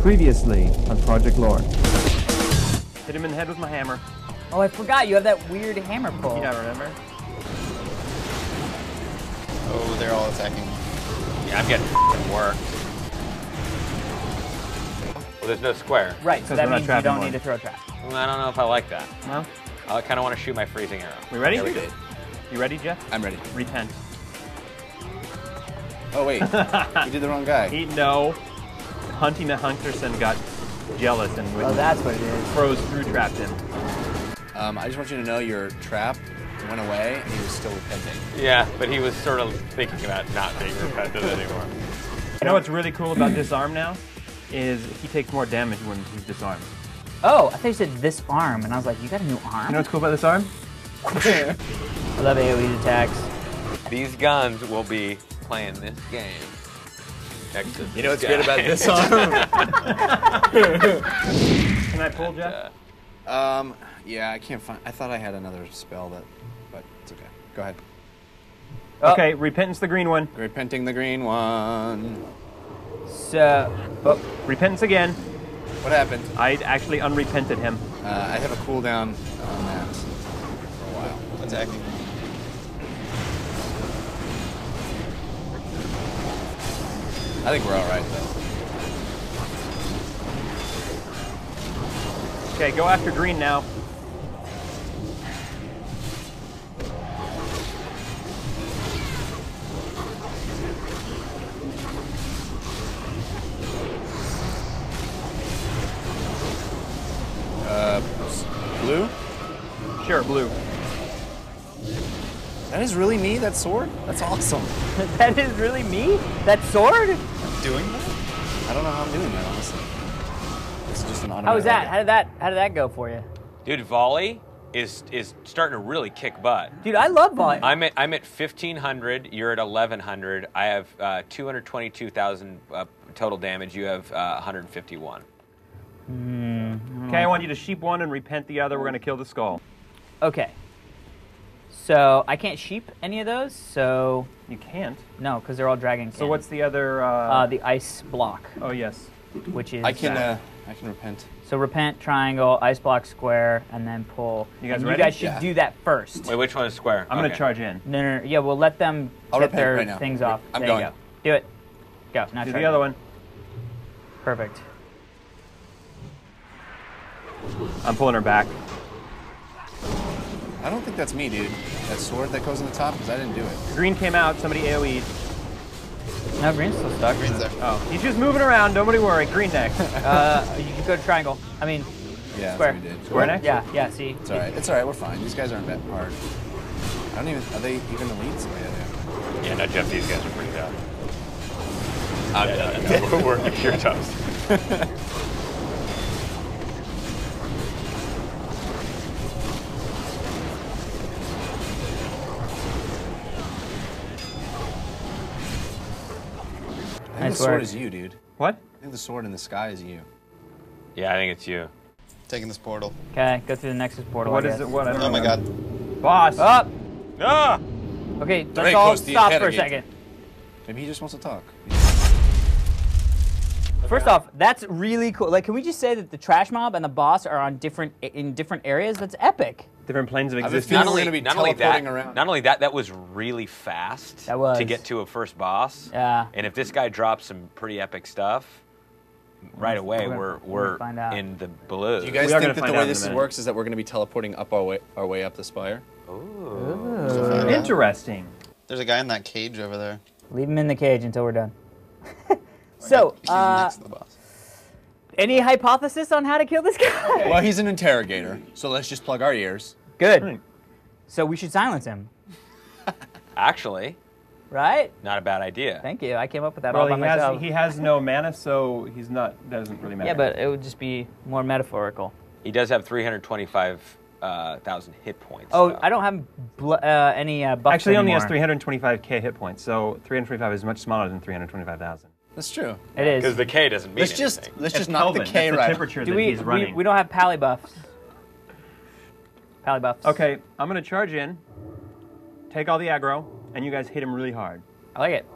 Previously on Project Lore. Hit him in the head with my hammer. Oh, I forgot you have that weird hammer pull. Yeah, remember? Oh, they're all attacking. Yeah, I'm getting f***ing worked. Well, there's no square. Right, so that means you don't one. need to throw a trap. Well, I don't know if I like that. No? I kind of want to shoot my freezing arrow. We ready? There we go. You ready, Jeff? I'm ready. Repent. Oh wait, you did the wrong guy. He, no. Hunting the Hunterson got jealous and with Oh, that's what it is. froze through trapped him. Um, I just want you to know your trap went away and he was still repenting. Yeah, but he was sort of thinking about not being repentant anymore. You know what's really cool about disarm now? Is he takes more damage when he's disarmed. Oh, I thought you said this arm, and I was like, you got a new arm? You know what's cool about disarm? I love AoE attacks. These guns will be playing this game. Next to You know what's this great about this arm? Can I pull, Jeff? um, yeah, I can't find. I thought I had another spell that, but it's okay. Go ahead. Oh. Okay, repentance the green one. Repenting the green one. So, Oh, repentance again. What happened? I actually unrepented him. Uh, I have a cooldown on that for a while. Attacking. I think we're all right though. Okay, go after green now. Uh, blue. Sure, blue. That is really me. That sword. That's awesome. that is really me? That sword? I'm doing that? I don't know how I'm doing that honestly. It's just an automatic. How was that? How did that? How did that go for you, Dude, volley is is starting to really kick butt. dude? I love volley. I'm at I'm at 1500. You're at 1100. I have uh, 222,000 uh, total damage. You have uh, 151. Okay, I want you to sheep one and repent the other. We're gonna kill the skull. Okay. So I can't sheep any of those. So You can't. no, because they're all dragon. So cannon. what's the other? Uh, uh, the ice block, oh yes. which is I can. Uh, I can repent. so repent triangle, ice block square, and then pull. You guys and ready? You guys should Yeah. do that first. Wait, which one is square? I'm gonna Okay. charge in. No, no, no, yeah, we'll let them I'll get repent their right now. things off. I'm there going. you go. Do it. Go. Now Do the other one. Perfect. I'm pulling her back. I don't think that's me, dude. That sword that goes on the top, because I didn't do it. Green came out. Somebody AOE'd. No, green's still stuck. Green's there. Oh, he's just moving around. Nobody worry. Green next. Uh, you can go to triangle. I mean, Yeah, Square. that's what we did. Square next. yeah, yeah. See, It's all right. It's all right. We're fine. These guys aren't that hard. I don't even. Are they even elites? Oh, yeah, Yeah, no, Jeff, these guys are pretty tough. I'm yeah, no, no, we're, we're you're toast. think Nice the sword work. is you, dude. What? I think the sword in the sky is you. Yeah, I think it's you. Taking this portal. okay, go through the Nexus portal. What I is guess. it? What? I don't Oh my god. Boss. Up. Ah! Okay, let's Very all close to the stop for a second. Maybe he just wants to talk. First off, that's really cool. Like, can we just say that the trash mob and the boss are on different in different areas? That's epic. Different planes of existence. Not only, be not only that, around. not only that, that was really fast That was. to get to a first boss. Yeah. And if this guy drops some pretty epic stuff, right away gonna- we're we're we're find out. in the blue. Do you guys We think that the way this works is that we're going to be teleporting up our way, our way up the spire? Ooh, Interesting. There's a guy in that cage over there. Leave him in the cage until we're done. so, uh, the boss. any hypothesis on how to kill this guy? Well, he's an interrogator, so let's just plug our ears. Good. Right. So we should silence him, Actually, right? not a bad idea. Thank you. I came up with that all by he has myself. he has no mana, so he's not doesn't really matter. yeah, but it would just be more metaphorical. He does have 325,000 hit points. Oh, though. I don't have bl- uh, any uh, buffs actually he only has 325k hit points, so 325 is much smaller than 325,000. That's true. It is. Because the K doesn't mean Let's just let's It's just knock Kelvin. the K That's the right. temperature Do that we, he's we, running. we don't have pally buffs. Pally buffs. Okay, I'm gonna charge in, take all the aggro, and you guys hit him really hard. I like it.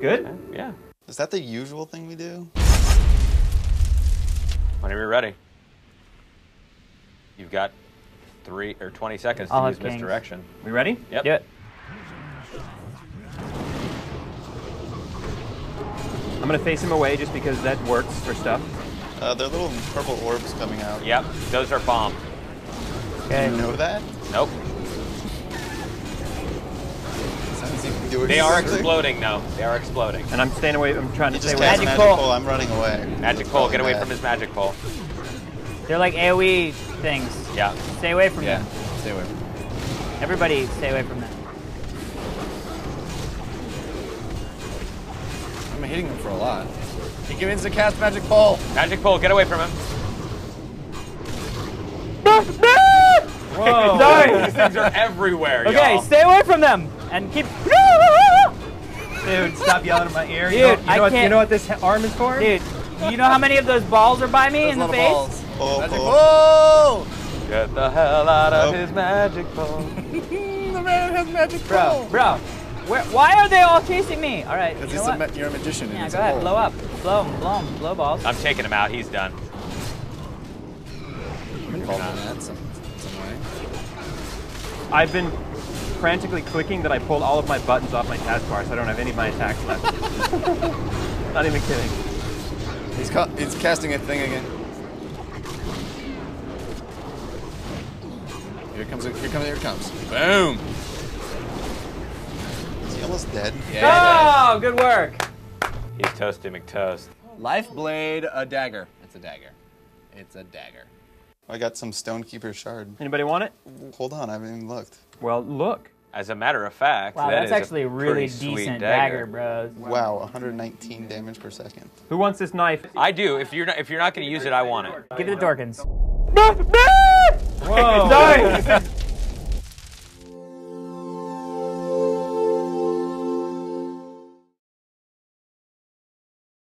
Good. Yeah. Is that the usual thing we do? Whenever you're ready. You've got three or 20 seconds I'll to have use kings. misdirection. We ready? Yep. Do it. I'm gonna face him away just because that works for stuff. Uh, there are little purple orbs coming out. Yep. Those are bomb. Okay. You know that? Nope. Sounds you can do it They are exploding, though. They are exploding. And I'm staying away. I'm trying He to stay away. cast Magic magic, pole. pole. I'm running away. Magic That's pole. Get away bad. from his magic pole. They're like AoE things. Yeah. Stay away from Yeah, them. stay away. Everybody, stay away from them. Hitting him for a lot. He can instant cast magic pole. Magic pole. Get away from him. Whoa! Sorry. These things are everywhere, Okay, y'all. stay away from them and keep. Dude, stop yelling in my ear. Dude, you know, you know I what, can't- you know what this arm is for? Dude, you know how many of those balls are by me There's in a the lot of face? balls. Oh, oh. Magic oh. pole. Get the hell out of Oh. his magic pole. the man has magic Bro, bro, where, why are they all chasing me? All right, you Because know he's a what? ma- you're a magician. Yeah, go ahead, pole. blow up, blow 'em, blow 'em, blow him. Blow balls. I'm taking him out. He's done. I'm involved in that some, some way. Eh? I've been frantically clicking that I pulled all of my buttons off my taskbar, so I don't have any of my attacks left. Not even kidding. He's ca- he's casting a thing again. Here comes it. Here comes. Here comes. Boom. Is he almost dead? Yeah. Oh, good work. He's toasty McToast. Life blade, a dagger. It's a dagger. It's a dagger. I got some Stonekeeper shard. Anybody want it? Hold on, I haven't even looked. Well, look. As a matter of fact, Wow, that that's is actually a really pretty sweet decent dagger. dagger, bros. Wow, 119 damage per second. Who wants this knife? I do. If you're not, if you're not going to use it, I want it. Give it to Dorkins. Whoa! Sorry.